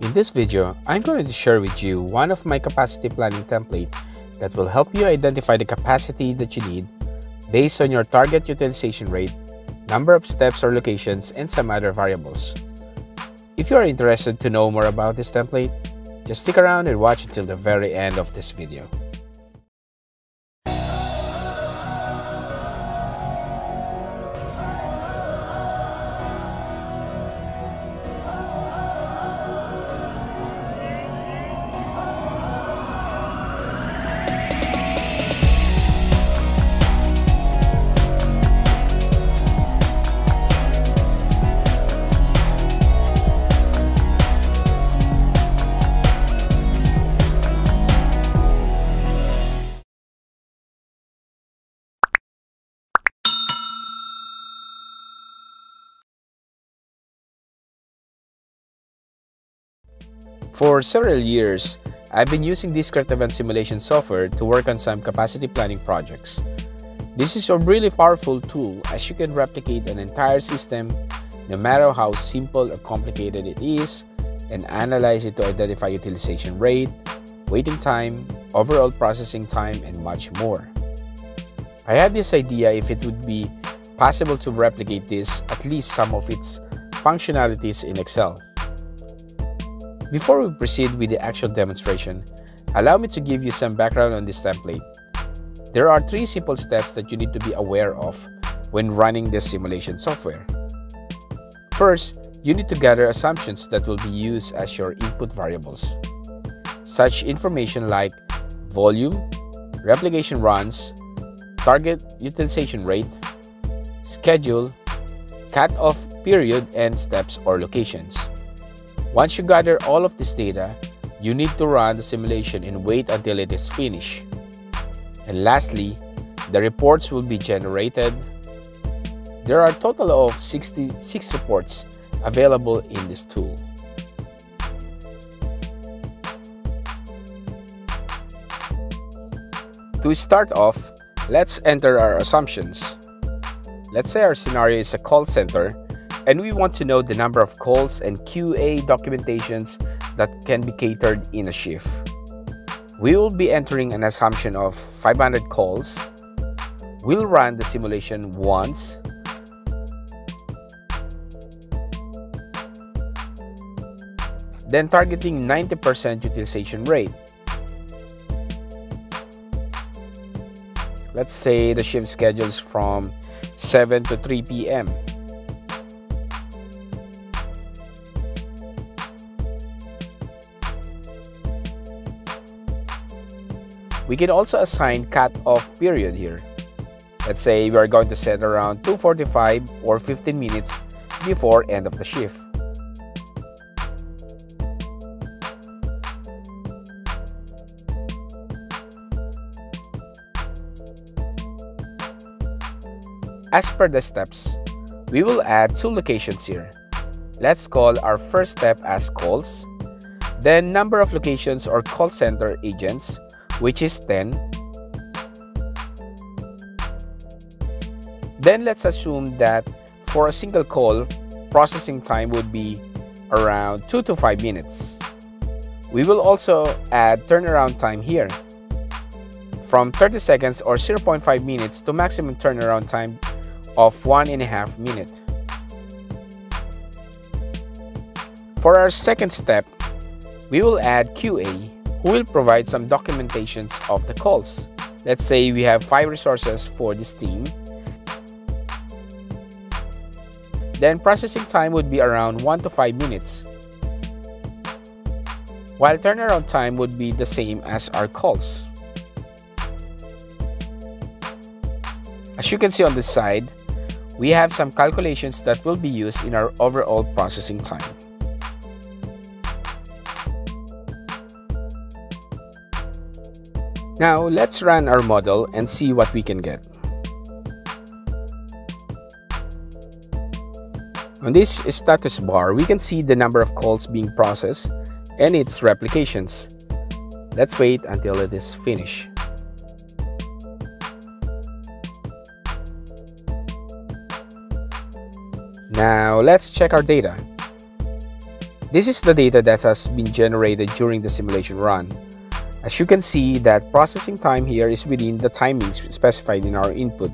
In this video, I'm going to share with you one of my capacity planning template that will help you identify the capacity that you need based on your target utilization rate, number of steps or locations, and some other variables. If you are interested to know more about this template, just stick around and watch until the very end of this video. For several years, I've been using this discrete event simulation software to work on some capacity planning projects. This is a really powerful tool as you can replicate an entire system no matter how simple or complicated it is and analyze it to identify utilization rate, waiting time, overall processing time, and much more. I had this idea if it would be possible to replicate this, at least some of its functionalities in Excel. Before we proceed with the actual demonstration, allow me to give you some background on this template. There are three simple steps that you need to be aware of when running this simulation software. First, you need to gather assumptions that will be used as your input variables. Such information like volume, replication runs, target utilization rate, schedule, cut-off period, and steps or locations. Once you gather all of this data, you need to run the simulation and wait until it is finished. And lastly, the reports will be generated. There are a total of 66 reports available in this tool. To start off, let's enter our assumptions. Let's say our scenario is a call center and we want to know the number of calls and QA documentations that can be catered in a shift. We will be entering an assumption of 500 calls. We'll run the simulation once. Then targeting 90% utilization rate. Let's say the shift schedules from 7 to 3 p.m. We can also assign cut-off period here. Let's say we are going to set around 2.45 or 15 minutes before end of the shift. As per the steps, we will add two locations here. Let's call our first step as calls, then number of locations or call center agents which is 10. Then let's assume that for a single call, processing time would be around 2 to 5 minutes. We will also add turnaround time here from 30 seconds or 0.5 minutes to maximum turnaround time of 1.5 minute. For our second step, we will add QA who will provide some documentations of the calls. Let's say we have five resources for this team. Then processing time would be around 1 to 5 minutes. While turnaround time would be the same as our calls. As you can see on this side, we have some calculations that will be used in our overall processing time. Now, let's run our model and see what we can get. On this status bar, we can see the number of calls being processed and its replications. Let's wait until it is finished. Now, let's check our data. This is the data that has been generated during the simulation run. As you can see that processing time here is within the timings specified in our input.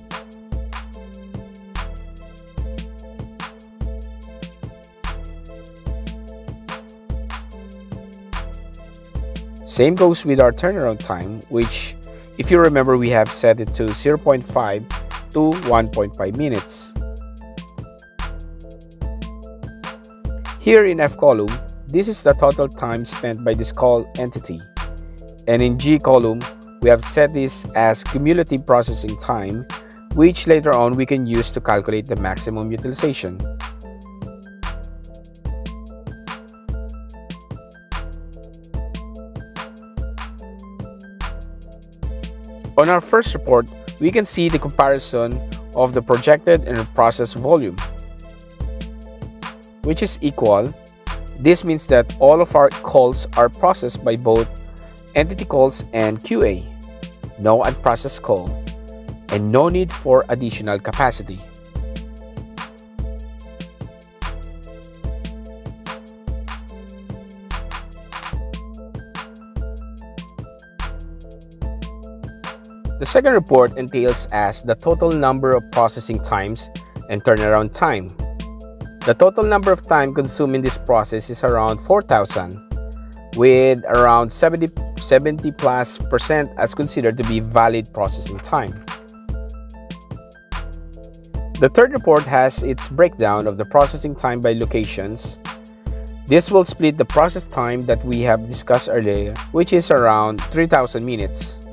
Same goes with our turnaround time, which if you remember we have set it to 0.5 to 1.5 minutes. Here in F column, this is the total time spent by this call entity. And in G column, we have set this as cumulative processing time, which later on we can use to calculate the maximum utilization. On our first report, we can see the comparison of the projected and processed volume, which is equal. This means that all of our calls are processed by both entity calls and QA, no unprocessed call, and no need for additional capacity. The second report entails as the total number of processing times and turnaround time. The total number of time consumed in this process is around 4,000, with around 70, 70 plus percent as considered to be valid processing time. The third report has its breakdown of the processing time by locations. This will split the process time that we have discussed earlier, which is around 3,000 minutes.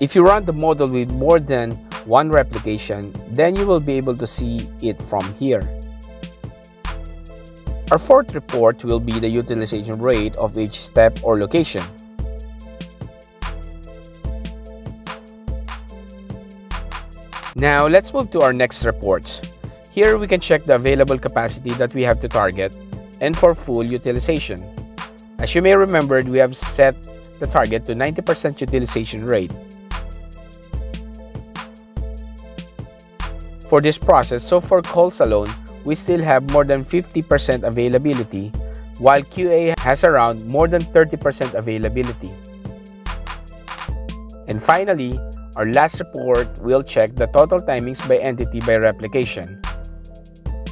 If you run the model with more than one replication, then you will be able to see it from here. Our fourth report will be the utilization rate of each step or location. Now, let's move to our next report. Here we can check the available capacity that we have to target and for full utilization. As you may remember, we have set the target to 90% utilization rate. For this process, so for calls alone, we still have more than 50% availability, while QA has around more than 30% availability. And finally, our last report will check the total timings by entity by replication.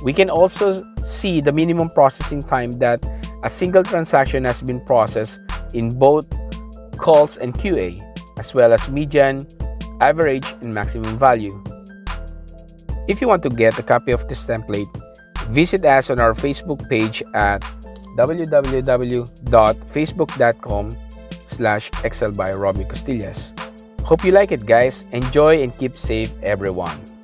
We can also see the minimum processing time that a single transaction has been processed in both calls and QA, as well as median, average, and maximum value. If you want to get a copy of this template, visit us on our Facebook page at www.facebook.com slash excel by Romeo Costillas. Hope you like it guys. Enjoy and keep safe everyone.